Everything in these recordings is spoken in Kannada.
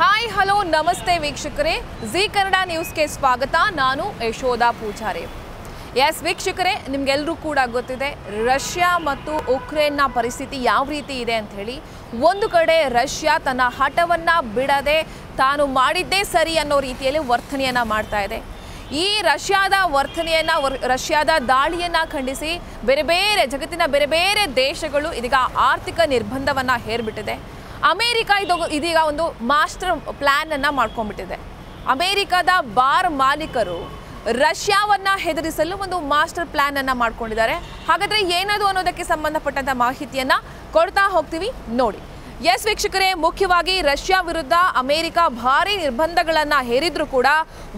ಹಾಯ್ ಹಲೋ ನಮಸ್ತೆ ವೀಕ್ಷಕರೇ. ಜಿ ಕನ್ನಡ ನ್ಯೂಸ್ಗೆ ಸ್ವಾಗತ. ನಾನು ಯಶೋಧ ಪೂಜಾರಿ. ಎಸ್ ವೀಕ್ಷಕರೇ ನಿಮ್ಗೆಲ್ಲರೂ ಕೂಡ ಗೊತ್ತಿದೆ, ರಷ್ಯಾ ಮತ್ತು ಉಕ್ರೇನ್ನ ಪರಿಸ್ಥಿತಿ ಯಾವ ರೀತಿ ಇದೆ ಅಂತ ಹೇಳಿ. ಒಂದು ಕಡೆ ರಷ್ಯಾ ತನ್ನ ಹಠವನ್ನು ಬಿಡದೆ ತಾನು ಮಾಡಿದ್ದೇ ಸರಿ ಅನ್ನೋ ರೀತಿಯಲ್ಲಿ ವರ್ತನೆಯನ್ನು ಮಾಡ್ತಾ ಇದೆ. ಈ ರಷ್ಯಾದ ವರ್ತನೆಯನ್ನು, ವರ್- ರಷ್ಯಾದ ದಾಳಿಯನ್ನು ಖಂಡಿಸಿ ಬೇರೆ ಬೇರೆ ಜಗತ್ತಿನ ಬೇರೆ ಬೇರೆ ದೇಶಗಳು ಇದೀಗ ಆರ್ಥಿಕ ನಿರ್ಬಂಧವನ್ನು ಹೇರ್ಬಿಟ್ಟಿದೆ. ಅಮೇರಿಕ ಇದು ಇದೀಗ ಒಂದು ಮಾಸ್ಟರ್ ಪ್ಲ್ಯಾನನ್ನು ಮಾಡ್ಕೊಂಡ್ಬಿಟ್ಟಿದೆ. ಅಮೇರಿಕದ ಬಾರ್ ಮಾಲೀಕರು ರಷ್ಯಾವನ್ನ ಹೆದರಿಸಲು ಒಂದು ಮಾಸ್ಟರ್ ಪ್ಲ್ಯಾನನ್ನು ಮಾಡ್ಕೊಂಡಿದ್ದಾರೆ. ಹಾಗಾದ್ರೆ ಏನದು ಅನ್ನೋದಕ್ಕೆ ಸಂಬಂಧಪಟ್ಟಂತ ಮಾಹಿತಿಯನ್ನ ಕೊಡ್ತಾ ಹೋಗ್ತೀವಿ. ನೋಡಿ ಎಸ್ ವೀಕ್ಷಕರೇ, ಮುಖ್ಯವಾಗಿ ರಷ್ಯಾ ವಿರುದ್ಧ ಅಮೆರಿಕ ಭಾರಿ ನಿರ್ಬಂಧಗಳನ್ನು ಹೇರಿದ್ರು ಕೂಡ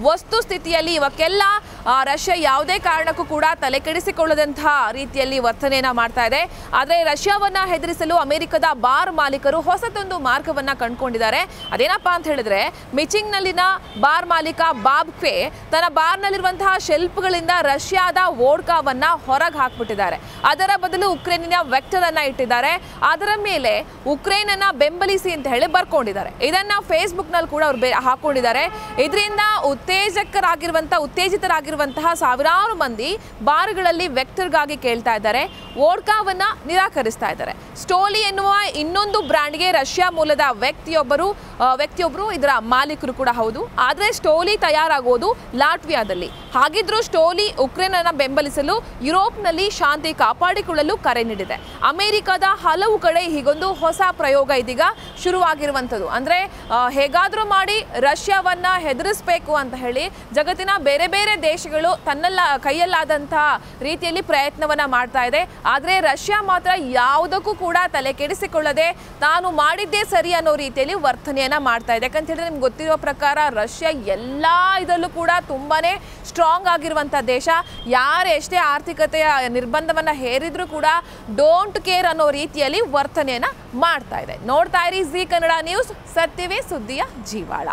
ವಸ್ತುಸ್ಥಿತಿಯಲ್ಲಿ ಇವಕ್ಕೆಲ್ಲ ರಷ್ಯಾ ಯಾವುದೇ ಕಾರಣಕ್ಕೂ ಕೂಡ ತಲೆ ಕೆಡಿಸಿಕೊಳ್ಳದಂತಹ ರೀತಿಯಲ್ಲಿ ವರ್ತನೆಯನ್ನು ಮಾಡ್ತಾ ಇದೆ. ಆದರೆ ರಷ್ಯಾವನ್ನ ಹೆದರಿಸಲು ಅಮೆರಿಕದ ಬಾರ್ ಮಾಲೀಕರು ಹೊಸತೊಂದು ಮಾರ್ಗವನ್ನ ಕಂಡುಕೊಂಡಿದ್ದಾರೆ. ಅದೇನಪ್ಪ ಅಂತ ಹೇಳಿದ್ರೆ, ಮಿಚಿಂಗ್ನಲ್ಲಿನ ಬಾರ್ ಮಾಲೀಕ ಬಾಬ್ಕ್ವೆ ತನ್ನ ಬಾರ್ನಲ್ಲಿರುವಂತಹ ಶೆಲ್ಫ್ಗಳಿಂದ ರಷ್ಯಾದ ವೋಡ್ಕಾವನ್ನು ಹೊರಗೆ ಹಾಕ್ಬಿಟ್ಟಿದ್ದಾರೆ. ಅದರ ಬದಲು ಉಕ್ರೇನಿನ ವೆಕ್ಟರ್ ಅನ್ನ ಇಟ್ಟಿದ್ದಾರೆ. ಅದರ ಮೇಲೆ ಉಕ್ರೇನ್ ಅನ್ನ ಬೆಂಬಲಿಸಿ ಅಂತ ಹೇಳಿ ಬರ್ಕೊಂಡಿದ್ದಾರೆ. ಇದನ್ನ ಫೇಸ್ಬುಕ್ನಲ್ಲಿ ಕೂಡ ಅವ್ರು ಹಾಕೊಂಡಿದ್ದಾರೆ. ಇದರಿಂದ ಉತ್ತೇಜಕರಾಗಿರುವಂತಹ ಉತ್ತೇಜಿತರಾಗಿರುವಂತಹ ಸಾವಿರಾರು ಮಂದಿ ಬಾರ್ಗಳಲ್ಲಿ ವೆಕ್ಟರ್ಗಾಗಿ ಕೇಳ್ತಾ ಇದ್ದಾರೆ. ವೋಡ್ಕಾವನ್ನ ನಿರಾಕರಿಸ್ತಾ ಇದ್ದಾರೆ. ಸ್ಟೋಲಿ ಎನ್ನುವ ಇನ್ನೊಂದು ಬ್ರ್ಯಾಂಡ್ಗೆ ರಷ್ಯಾ ಮೂಲದ ವ್ಯಕ್ತಿಯೊಬ್ಬರು ವ್ಯಕ್ತಿಯೊಬ್ಬರು ಇದರ ಮಾಲೀಕರು ಕೂಡ ಹೌದು. ಆದರೆ ಸ್ಟೋಲಿ ತಯಾರಾಗೋದು ಲಾಟ್ವಿಯಾದಲ್ಲಿ. ಹಾಗಿದ್ರೂ ಸ್ಟೋಲಿ ಉಕ್ರೇನ್ ಅನ್ನ ಬೆಂಬಲಿಸಲು ಯುರೋಪ್ನಲ್ಲಿ ಶಾಂತಿ ಕಾಪಾಡಿಕೊಳ್ಳಲು ಕರೆ ನೀಡಿದೆ. ಅಮೆರಿಕದ ಹಲವು ಕಡೆ ಹೀಗೊಂದು ಹೊಸ ಪ್ರಯೋಗ ಇದೀಗ ಶುರುವಾಗಿರುವಂಥದ್ದು. ಅಂದರೆ ಹೇಗಾದರೂ ಮಾಡಿ ರಷ್ಯಾವನ್ನು ಹೆದರಿಸಬೇಕು ಅಂತ ಹೇಳಿ ಜಗತ್ತಿನ ಬೇರೆ ಬೇರೆ ದೇಶಗಳು ತನ್ನಲ್ಲ ಕೈಯಲ್ಲಾದಂತಹ ರೀತಿಯಲ್ಲಿ ಪ್ರಯತ್ನವನ್ನು ಮಾಡ್ತಾ ಇದೆ. ಆದರೆ ರಷ್ಯಾ ಮಾತ್ರ ಯಾವುದಕ್ಕೂ ಕೂಡ ತಲೆ ಕೆಡಿಸಿಕೊಳ್ಳದೆ ನಾನು ಮಾಡಿದ್ದೇ ಸರಿ ಅನ್ನೋ ರೀತಿಯಲ್ಲಿ ವರ್ತನೆಯನ್ನು ಮಾಡ್ತಾ ಇದೆ. ಯಾಕಂತ ಹೇಳಿದ್ರೆ ನಿಮ್ಗೆ ಗೊತ್ತಿರೋ ಪ್ರಕಾರ ರಷ್ಯಾ ಎಲ್ಲ ಇದರಲ್ಲೂ ಕೂಡ ತುಂಬಾ ಸ್ಟ್ರಾಂಗ್ ಆಗಿರುವಂಥ ದೇಶ. ಯಾರು ಎಷ್ಟೇ ಆರ್ಥಿಕತೆಯ ನಿರ್ಬಂಧವನ್ನ ಹೇರಿದ್ರು ಕೂಡ ಡೋಂಟ್ ಕೇರ್ ಅನ್ನೋ ರೀತಿಯಲ್ಲಿ ವರ್ತನೆಯನ್ನ ಮಾಡ್ತಾ ಇದೆ. ನೋಡ್ತಾ ಇರಿ ಜಿ ಕನ್ನಡ ನ್ಯೂಸ್ ಸತ್ಯವೇ ಸುದ್ದಿಯ ಜೀವಾಳ.